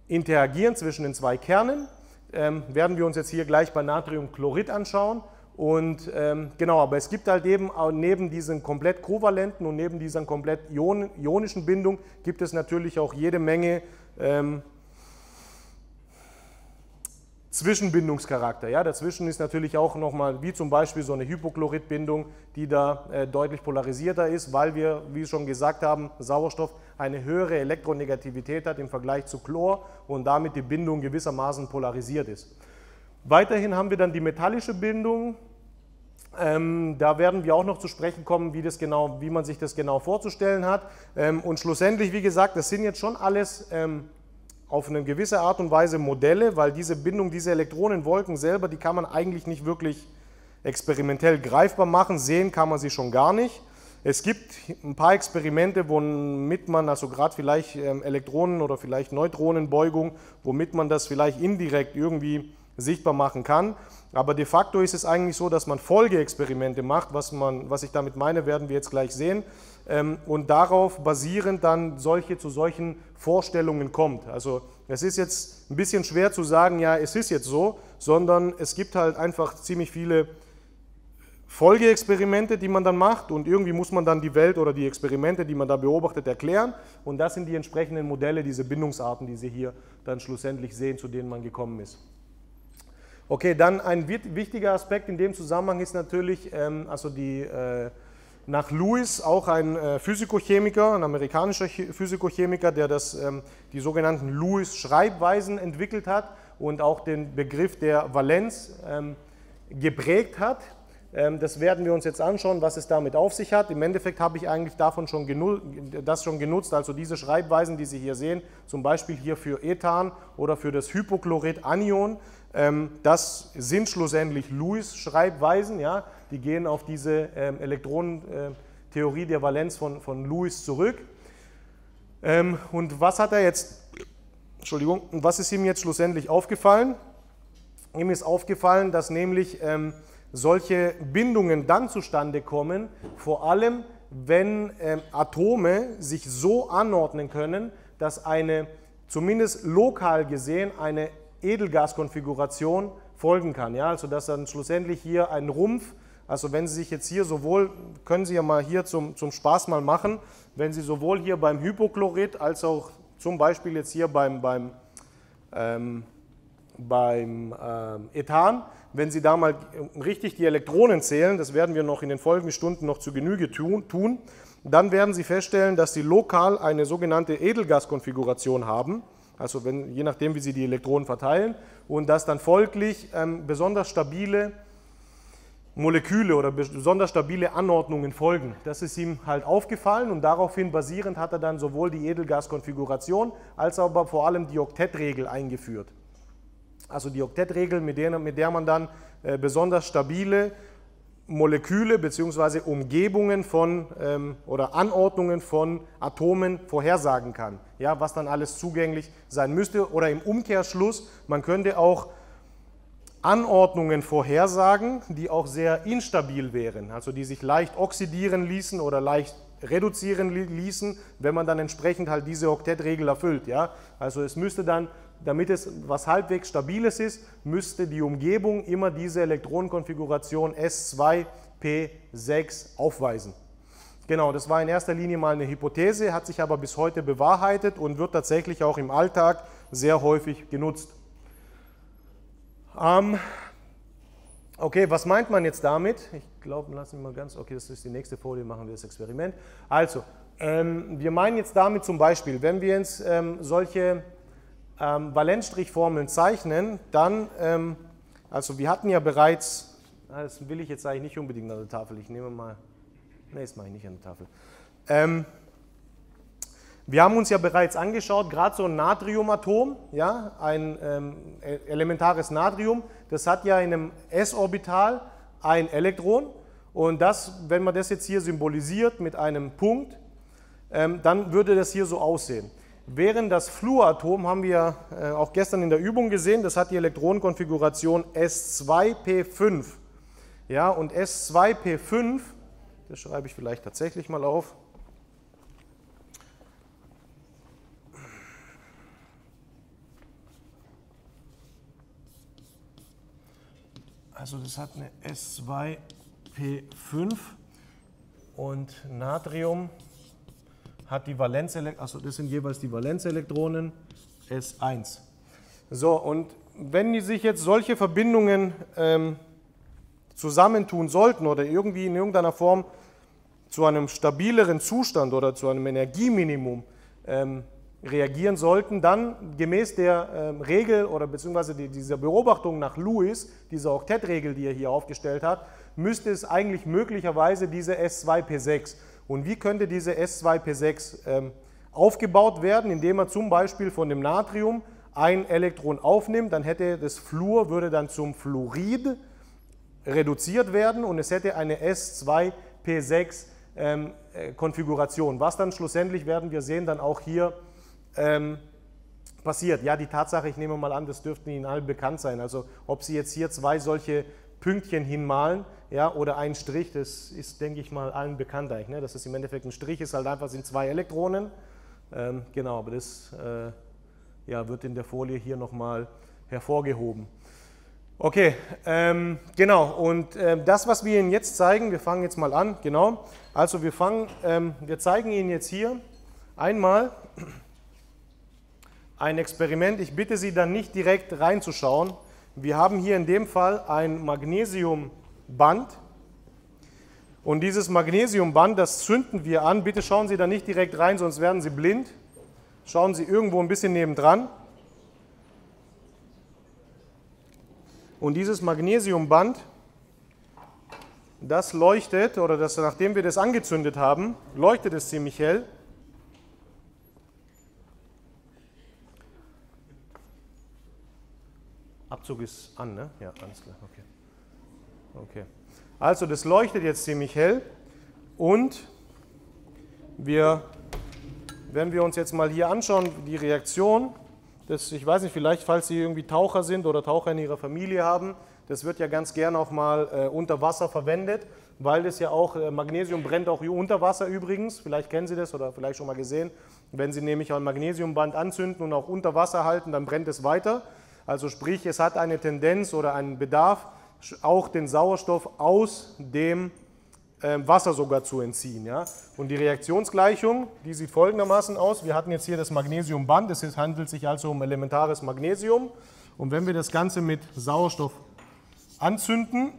interagieren zwischen den zwei Kernen. Ähm, werden wir uns jetzt hier gleich bei Natriumchlorid anschauen. Und ähm, genau, aber es gibt halt eben neben diesen komplett kovalenten und neben dieser komplett ionischen Bindung gibt es natürlich auch jede Menge ähm, Zwischenbindungscharakter. Ja, dazwischen ist natürlich auch nochmal, wie zum Beispiel so eine Hypochloridbindung, die da äh, deutlich polarisierter ist, weil wir, wie schon gesagt haben, Sauerstoff eine höhere Elektronegativität hat im Vergleich zu Chlor und damit die Bindung gewissermaßen polarisiert ist. Weiterhin haben wir dann die metallische Bindung. Ähm, da werden wir auch noch zu sprechen kommen, wie, das genau, wie man sich das genau vorzustellen hat. Ähm, und schlussendlich, wie gesagt, das sind jetzt schon alles ähm, auf eine gewisse Art und Weise Modelle, weil diese Bindung, diese Elektronenwolken selber, die kann man eigentlich nicht wirklich experimentell greifbar machen. Sehen kann man sie schon gar nicht. Es gibt ein paar Experimente, womit man, also gerade vielleicht ähm, Elektronen- oder vielleicht Neutronenbeugung, womit man das vielleicht indirekt irgendwie sichtbar machen kann. Aber de facto ist es eigentlich so, dass man Folgeexperimente macht. Was, man, was ich damit meine, werden wir jetzt gleich sehen. Ähm, und darauf basierend dann solche zu solchen Vorstellungen kommt. Also es ist jetzt ein bisschen schwer zu sagen, ja, es ist jetzt so, sondern es gibt halt einfach ziemlich viele Folgeexperimente, die man dann macht und irgendwie muss man dann die Welt oder die Experimente, die man da beobachtet, erklären und das sind die entsprechenden Modelle, diese Bindungsarten, die Sie hier dann schlussendlich sehen, zu denen man gekommen ist. Okay, dann ein wichtiger Aspekt in dem Zusammenhang ist natürlich, ähm, also die, äh, nach Lewis auch ein äh, Physikochemiker, ein amerikanischer Physikochemiker, der das, ähm, die sogenannten Lewis-Schreibweisen entwickelt hat und auch den Begriff der Valenz ähm, geprägt hat. Ähm, das werden wir uns jetzt anschauen, was es damit auf sich hat. Im Endeffekt habe ich eigentlich davon schon das schon genutzt, also diese Schreibweisen, die Sie hier sehen, zum Beispiel hier für Ethan oder für das Hypochlorid-Anion, das sind schlussendlich Lewis-Schreibweisen, ja, die gehen auf diese ähm, Elektronentheorie der Valenz von, von Lewis zurück. Und was hat er jetzt, Entschuldigung, was ist ihm jetzt schlussendlich aufgefallen? Ihm ist aufgefallen, dass nämlich solche Bindungen dann zustande kommen, vor allem wenn ähm, Atome sich so anordnen können, dass eine, zumindest lokal gesehen, eine Edelgaskonfiguration folgen kann. Ja? Also dass dann schlussendlich hier ein Rumpf, also wenn Sie sich jetzt hier sowohl, können Sie ja mal hier zum, zum Spaß mal machen, wenn Sie sowohl hier beim Hypochlorid als auch zum Beispiel jetzt hier beim, beim, ähm, beim ähm, Ethan, wenn Sie da mal richtig die Elektronen zählen, das werden wir noch in den folgenden Stunden noch zu Genüge tun, dann werden Sie feststellen, dass Sie lokal eine sogenannte Edelgaskonfiguration haben, also wenn, je nachdem, wie Sie die Elektronen verteilen, und dass dann folglich ähm, besonders stabile Moleküle oder besonders stabile Anordnungen folgen. Das ist ihm halt aufgefallen und daraufhin basierend hat er dann sowohl die Edelgaskonfiguration als aber vor allem die Oktettregel eingeführt also die Oktettregel, mit der, mit der man dann äh, besonders stabile Moleküle bzw. Umgebungen von ähm, oder Anordnungen von Atomen vorhersagen kann. Ja, was dann alles zugänglich sein müsste. Oder im Umkehrschluss, man könnte auch Anordnungen vorhersagen, die auch sehr instabil wären, also die sich leicht oxidieren ließen oder leicht reduzieren ließen, wenn man dann entsprechend halt diese Oktettregel erfüllt. Ja? Also es müsste dann damit es was halbwegs Stabiles ist, müsste die Umgebung immer diese Elektronenkonfiguration S2P6 aufweisen. Genau, das war in erster Linie mal eine Hypothese, hat sich aber bis heute bewahrheitet und wird tatsächlich auch im Alltag sehr häufig genutzt. Ähm, okay, was meint man jetzt damit? Ich glaube, lassen wir mal ganz, okay, das ist die nächste Folie, machen wir das Experiment. Also, ähm, wir meinen jetzt damit zum Beispiel, wenn wir jetzt ähm, solche ähm, Valenzstrichformeln zeichnen, dann, ähm, also wir hatten ja bereits, das will ich jetzt eigentlich nicht unbedingt an der Tafel, ich nehme mal, ne, das mache ich nicht an der Tafel. Ähm, wir haben uns ja bereits angeschaut, gerade so ein Natriumatom, ja, ein ähm, e-, elementares Natrium, das hat ja in einem s-Orbital ein Elektron und das, wenn man das jetzt hier symbolisiert mit einem Punkt, ähm, dann würde das hier so aussehen. Während das Fluoratom haben wir äh, auch gestern in der Übung gesehen, das hat die Elektronenkonfiguration S2P5. Ja, und S2P5, das schreibe ich vielleicht tatsächlich mal auf. Also das hat eine S2P5 und Natrium hat die Valenzelektronen, also das sind jeweils die Valenzelektronen S1. So, und wenn sich jetzt solche Verbindungen ähm, zusammentun sollten oder irgendwie in irgendeiner Form zu einem stabileren Zustand oder zu einem Energieminimum ähm, reagieren sollten, dann gemäß der ähm, Regel oder beziehungsweise die, dieser Beobachtung nach Lewis, dieser Oktettregel, die er hier aufgestellt hat, müsste es eigentlich möglicherweise diese S2P6 und wie könnte diese S2P6 ähm, aufgebaut werden, indem man zum Beispiel von dem Natrium ein Elektron aufnimmt, dann hätte das Fluor, würde dann zum Fluorid reduziert werden und es hätte eine S2P6 ähm, äh, Konfiguration, was dann schlussendlich werden wir sehen, dann auch hier ähm, passiert. Ja, die Tatsache, ich nehme mal an, das dürfte Ihnen allen bekannt sein. Also ob Sie jetzt hier zwei solche Pünktchen hinmalen ja, oder ein Strich, das ist, denke ich mal, allen bekannt eigentlich. Ne? Das ist im Endeffekt ein Strich, ist halt einfach, sind zwei Elektronen. Ähm, genau, aber das äh, ja, wird in der Folie hier nochmal hervorgehoben. Okay, ähm, genau, und äh, das, was wir Ihnen jetzt zeigen, wir fangen jetzt mal an, genau. Also wir fangen, ähm, wir zeigen Ihnen jetzt hier einmal ein Experiment. Ich bitte Sie dann nicht direkt reinzuschauen, Wir haben hier in dem Fall ein Magnesiumband. Und dieses Magnesiumband, das zünden wir an. Bitte schauen Sie da nicht direkt rein, sonst werden Sie blind. Schauen Sie irgendwo ein bisschen nebendran. Und dieses Magnesiumband, das leuchtet, oder das, nachdem wir das angezündet haben, leuchtet es ziemlich hell. Abzug ist an, ne? Ja, alles klar, okay. Okay. Also das leuchtet jetzt ziemlich hell und wir, wenn wir uns jetzt mal hier anschauen, die Reaktion, das, ich weiß nicht, vielleicht, falls Sie irgendwie Taucher sind oder Taucher in Ihrer Familie haben, das wird ja ganz gern auch mal äh, unter Wasser verwendet, weil das ja auch, äh, Magnesium brennt auch unter Wasser übrigens, vielleicht kennen Sie das oder vielleicht schon mal gesehen. Wenn Sie nämlich ein Magnesiumband anzünden und auch unter Wasser halten, dann brennt es weiter. Also sprich, es hat eine Tendenz oder einen Bedarf, auch den Sauerstoff aus dem äh, Wasser sogar zu entziehen. Ja? Und die Reaktionsgleichung, die sieht folgendermaßen aus. Wir hatten jetzt hier das Magnesiumband, es handelt sich also um elementares Magnesium. Und wenn wir das Ganze mit Sauerstoff anzünden,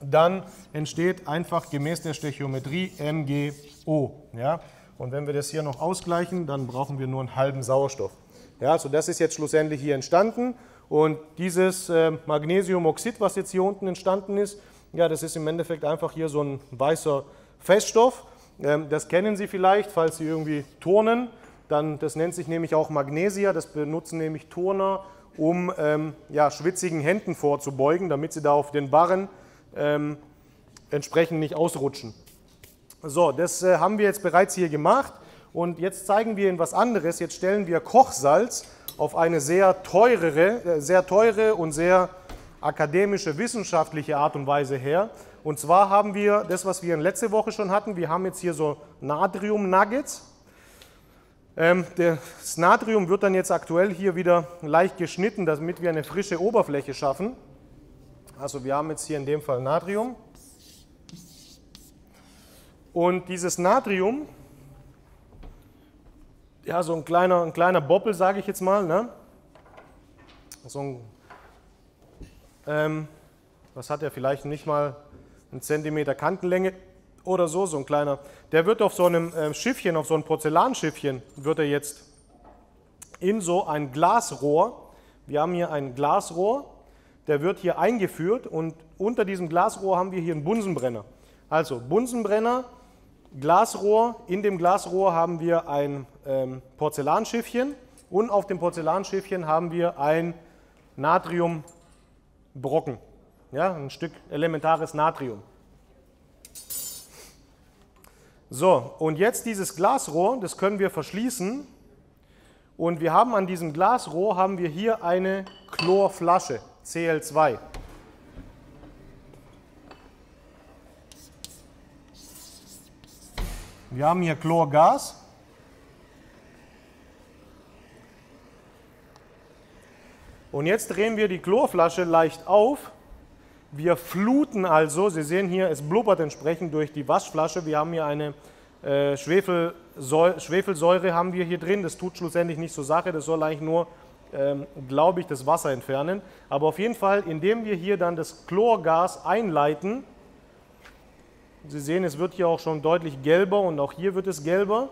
dann entsteht einfach gemäß der Stöchiometrie MgO. Ja? Und wenn wir das hier noch ausgleichen, dann brauchen wir nur einen halben Sauerstoff. Ja, also das ist jetzt schlussendlich hier entstanden. Und dieses äh, Magnesiumoxid, was jetzt hier unten entstanden ist, ja, das ist im Endeffekt einfach hier so ein weißer Feststoff. Ähm, das kennen Sie vielleicht, falls Sie irgendwie turnen. Dann, das nennt sich nämlich auch Magnesia. Das benutzen nämlich Turner, um ähm, ja, schwitzigen Händen vorzubeugen, damit sie da auf den Barren ähm, entsprechend nicht ausrutschen. So, das äh, haben wir jetzt bereits hier gemacht. Und jetzt zeigen wir Ihnen was anderes. Jetzt stellen wir Kochsalz auf eine sehr teurere, äh, sehr teure und sehr akademische, wissenschaftliche Art und Weise her. Und zwar haben wir das, was wir letzte Woche schon hatten. Wir haben jetzt hier so Natrium-Nuggets. Ähm, das Natrium wird dann jetzt aktuell hier wieder leicht geschnitten, damit wir eine frische Oberfläche schaffen. Also wir haben jetzt hier in dem Fall Natrium. Und dieses Natrium ja, so ein kleiner, ein kleiner Boppel, sage ich jetzt mal. Ne? So ein, ähm, was hat er vielleicht nicht mal einen Zentimeter Kantenlänge oder so, so ein kleiner. Der wird auf so einem äh, Schiffchen, auf so einem Porzellanschiffchen, wird er jetzt in so ein Glasrohr, wir haben hier ein Glasrohr, der wird hier eingeführt und unter diesem Glasrohr haben wir hier einen Bunsenbrenner. Also Bunsenbrenner Glasrohr. In dem Glasrohr haben wir ein ähm, Porzellanschiffchen und auf dem Porzellanschiffchen haben wir ein Natriumbrocken, ja, ein Stück elementares Natrium. So, und jetzt dieses Glasrohr, das können wir verschließen und wir haben an diesem Glasrohr haben wir hier eine Chlorflasche, Cl2. Wir haben hier Chlorgas. Und jetzt drehen wir die Chlorflasche leicht auf. Wir fluten also, Sie sehen hier, es blubbert entsprechend durch die Waschflasche. Wir haben hier eine äh, Schwefelsäure, Schwefelsäure haben wir hier drin. Das tut schlussendlich nicht zur Sache, das soll eigentlich nur, ähm, glaube ich, das Wasser entfernen. Aber auf jeden Fall, indem wir hier dann das Chlorgas einleiten, Sie sehen, es wird hier auch schon deutlich gelber und auch hier wird es gelber.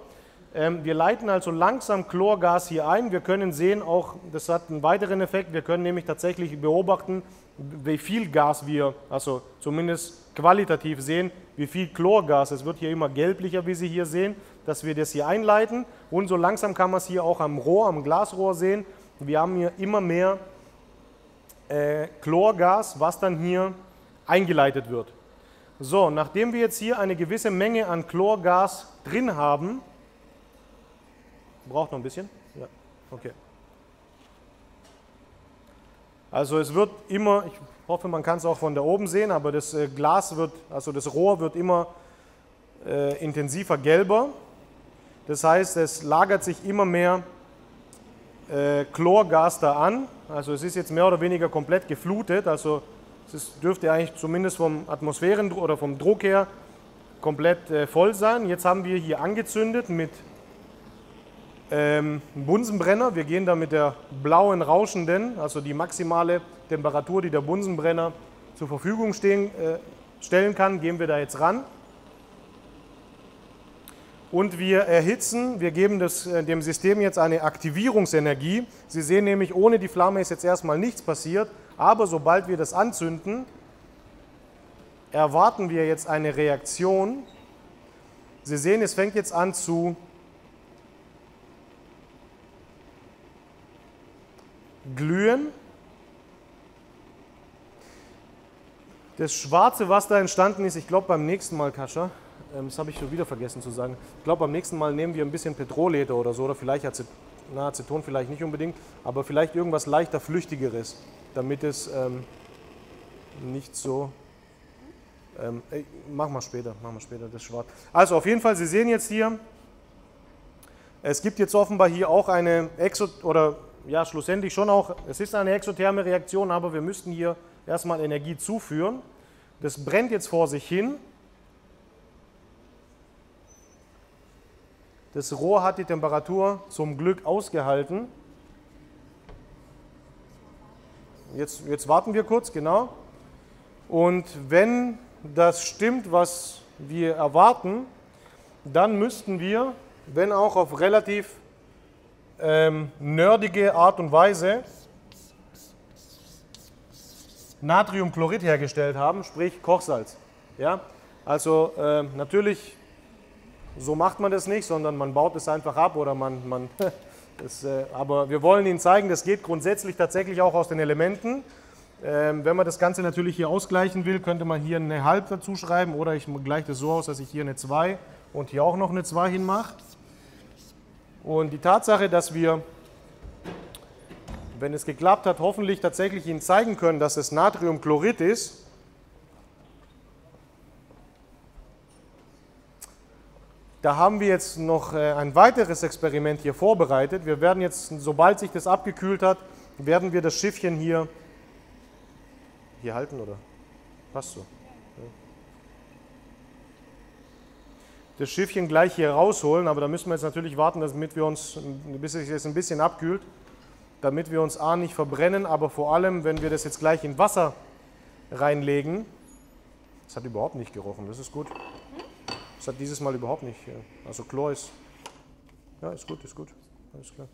Ähm, wir leiten also langsam Chlorgas hier ein. Wir können sehen, auch das hat einen weiteren Effekt, wir können nämlich tatsächlich beobachten, wie viel Gas wir, also zumindest qualitativ sehen, wie viel Chlorgas, es wird hier immer gelblicher, wie Sie hier sehen, dass wir das hier einleiten und so langsam kann man es hier auch am Rohr, am Glasrohr sehen. Wir haben hier immer mehr äh, Chlorgas, was dann hier eingeleitet wird. So, nachdem wir jetzt hier eine gewisse Menge an Chlorgas drin haben, braucht noch ein bisschen? Ja, okay. Also es wird immer, ich hoffe, man kann es auch von da oben sehen, aber das äh, Glas wird, also das Rohr wird immer äh, intensiver gelber. Das heißt, es lagert sich immer mehr äh, Chlorgas da an. Also es ist jetzt mehr oder weniger komplett geflutet. Also das dürfte eigentlich zumindest vom Atmosphären- oder vom Druck her komplett äh, voll sein. Jetzt haben wir hier angezündet mit ähm, Bunsenbrenner. Wir gehen da mit der blauen rauschenden, also die maximale Temperatur, die der Bunsenbrenner zur Verfügung stehen, äh, stellen kann, gehen wir da jetzt ran. Und wir erhitzen, wir geben das, äh, dem System jetzt eine Aktivierungsenergie. Sie sehen nämlich, ohne die Flamme ist jetzt erstmal nichts passiert, aber sobald wir das anzünden, erwarten wir jetzt eine Reaktion. Sie sehen, es fängt jetzt an zu glühen. Das Schwarze, was da entstanden ist, ich glaube beim nächsten Mal, Kascha, das habe ich schon wieder vergessen zu sagen, ich glaube beim nächsten Mal nehmen wir ein bisschen Petrolleder oder so, oder vielleicht Acet na, Aceton vielleicht nicht unbedingt, aber vielleicht irgendwas leichter Flüchtigeres, damit es ähm, nicht so... Ähm, ey, mach mal später, mach mal später, das Schwarz. Also auf jeden Fall, Sie sehen jetzt hier, es gibt jetzt offenbar hier auch eine Exo oder ja, schlussendlich schon auch, es ist eine exotherme Reaktion, aber wir müssten hier erstmal Energie zuführen. Das brennt jetzt vor sich hin. Das Rohr hat die Temperatur zum Glück ausgehalten. Jetzt, jetzt warten wir kurz, genau. Und wenn das stimmt, was wir erwarten, dann müssten wir, wenn auch auf relativ ähm, nerdige Art und Weise Natriumchlorid hergestellt haben, sprich Kochsalz. Ja? Also äh, natürlich, so macht man das nicht, sondern man baut es einfach ab oder man, man das, äh, aber wir wollen Ihnen zeigen, das geht grundsätzlich tatsächlich auch aus den Elementen. Ähm, wenn man das Ganze natürlich hier ausgleichen will, könnte man hier eine halb dazu schreiben oder ich gleiche das so aus, dass ich hier eine 2 und hier auch noch eine 2 hinmache. Und die Tatsache, dass wir, wenn es geklappt hat, hoffentlich tatsächlich Ihnen zeigen können, dass es Natriumchlorid ist, Da haben wir jetzt noch äh, ein weiteres Experiment hier vorbereitet. Wir werden jetzt, sobald sich das abgekühlt hat, werden wir das Schiffchen hier, hier halten, oder? Passt so. das Schiffchen gleich hier rausholen, aber da müssen wir jetzt natürlich warten, damit wir uns, bis es jetzt ein bisschen abkühlt, damit wir uns A nicht verbrennen, aber vor allem, wenn wir das jetzt gleich in Wasser reinlegen, das hat überhaupt nicht gerochen, das ist gut. Das hat dieses Mal überhaupt nicht, also Chlor ist, ja, ist gut, ist gut, alles klar.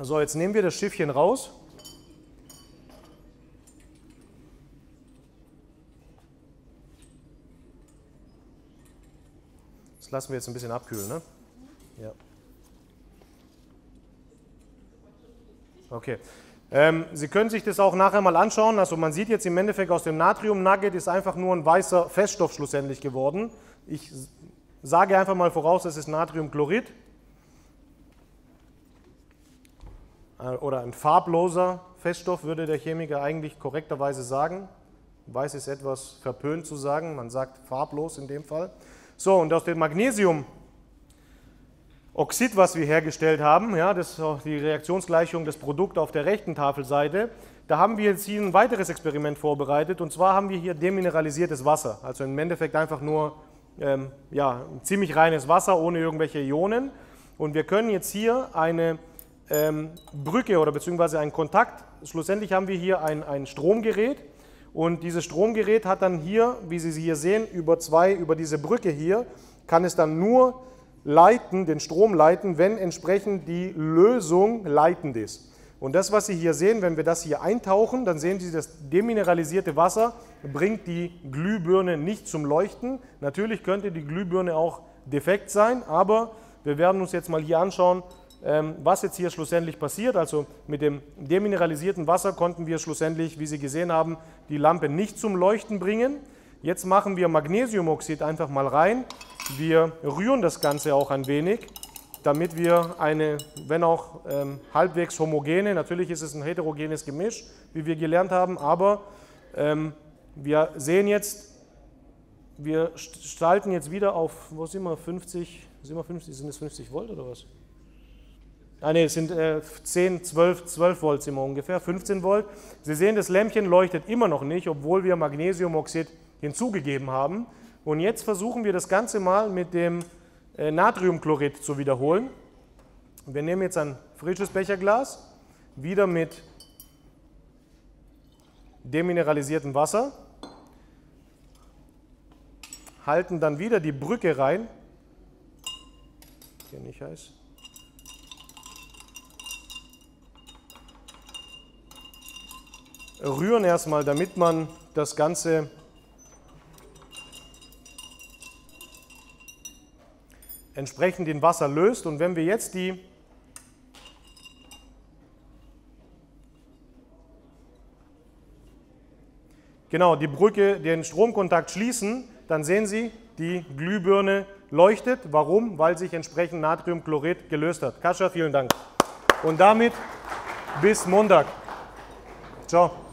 So, jetzt nehmen wir das Schiffchen raus. Das lassen wir jetzt ein bisschen abkühlen, ne? Ja. Okay. Ähm, Sie können sich das auch nachher mal anschauen. Also man sieht jetzt im Endeffekt aus dem Natrium-Nugget ist einfach nur ein weißer Feststoff schlussendlich geworden. Ich sage einfach mal voraus, es ist Natriumchlorid. Äh, oder ein farbloser Feststoff, würde der Chemiker eigentlich korrekterweise sagen. Weiß ist etwas verpönt zu sagen, man sagt farblos in dem Fall. So, und aus dem Magnesiumoxid, was wir hergestellt haben, ja, das ist auch die Reaktionsgleichung des Produkts auf der rechten Tafelseite, da haben wir jetzt hier ein weiteres Experiment vorbereitet. Und zwar haben wir hier demineralisiertes Wasser, also im Endeffekt einfach nur ähm, ja, ziemlich reines Wasser ohne irgendwelche Ionen. Und wir können jetzt hier eine ähm, Brücke oder beziehungsweise einen Kontakt. Schlussendlich haben wir hier ein, ein Stromgerät. Und dieses Stromgerät hat dann hier, wie Sie hier sehen, über zwei, über diese Brücke hier, kann es dann nur leiten, den Strom leiten, wenn entsprechend die Lösung leitend ist. Und das, was Sie hier sehen, wenn wir das hier eintauchen, dann sehen Sie, das demineralisierte Wasser bringt die Glühbirne nicht zum Leuchten. Natürlich könnte die Glühbirne auch defekt sein, aber wir werden uns jetzt mal hier anschauen, ähm, was jetzt hier schlussendlich passiert. Also mit dem demineralisierten Wasser konnten wir schlussendlich, wie Sie gesehen haben, die Lampe nicht zum Leuchten bringen. Jetzt machen wir Magnesiumoxid einfach mal rein. Wir rühren das Ganze auch ein wenig, damit wir eine, wenn auch ähm, halbwegs homogene, natürlich ist es ein heterogenes Gemisch, wie wir gelernt haben, aber ähm, wir sehen jetzt, wir schalten jetzt wieder auf, wo sind wir, 50, sind wir 50, sind es 50 Volt oder was? ah ne, es sind äh, 10, 12, 12 Volt sind wir ungefähr, 15 Volt. Sie sehen, das Lämpchen leuchtet immer noch nicht, obwohl wir Magnesiumoxid hinzugegeben haben. Und jetzt versuchen wir das Ganze mal mit dem äh, Natriumchlorid zu wiederholen. Wir nehmen jetzt ein frisches Becherglas, wieder mit demineralisiertem Wasser, halten dann wieder die Brücke rein, hier nicht heiß, rühren erstmal, damit man das Ganze entsprechend in Wasser löst. Und wenn wir jetzt die genau die Brücke, den Stromkontakt schließen, dann sehen Sie, die Glühbirne leuchtet. Warum? Weil sich entsprechend Natriumchlorid gelöst hat. Kascha, vielen Dank. Und damit bis Montag. Ciao.